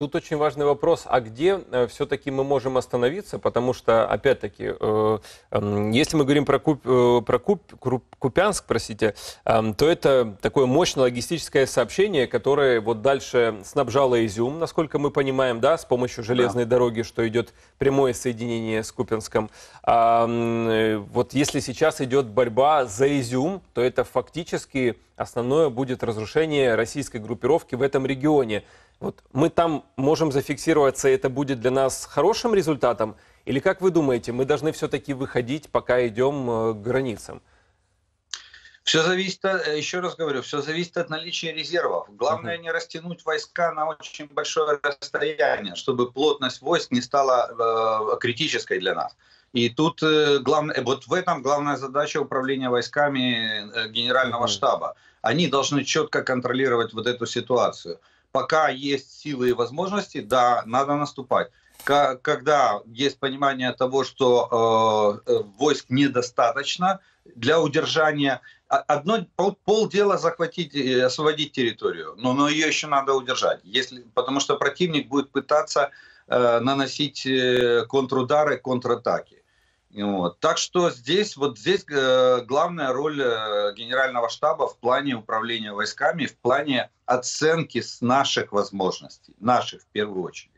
Тут очень важный вопрос, а где э, все-таки мы можем остановиться, потому что, опять-таки, э, э, если мы говорим про, Куп, э, про Куп, Купянск, простите, э, то это такое мощное логистическое сообщение, которое вот дальше снабжало Изюм, насколько мы понимаем, да, с помощью железной да. дороги, что идет прямое соединение с Купянском. А, вот если сейчас идет борьба за Изюм, то это фактически основное будет разрушение российской группировки в этом регионе. Вот мы там можем зафиксироваться, и это будет для нас хорошим результатом? Или как вы думаете, мы должны все-таки выходить, пока идем э, к границам? Все зависит, э, еще раз говорю, все зависит от наличия резервов. Главное uh-huh. не растянуть войска на очень большое расстояние, чтобы плотность войск не стала э, критической для нас. И тут э, главное, вот в этом главная задача управления войсками э, генерального uh-huh. штаба. Они должны четко контролировать вот эту ситуацию пока есть силы и возможности, да, надо наступать. Когда есть понимание того, что э, э войск недостаточно для удержания, одно пол, полдела захватить, и освободить территорию, но, но ее еще надо удержать, если, потому что противник будет пытаться э, наносить э, контрудары, контратаки. Вот. Так что здесь, вот здесь э, главная роль э, генерального штаба в плане управления войсками, в плане оценки с наших возможностей, наших в первую очередь.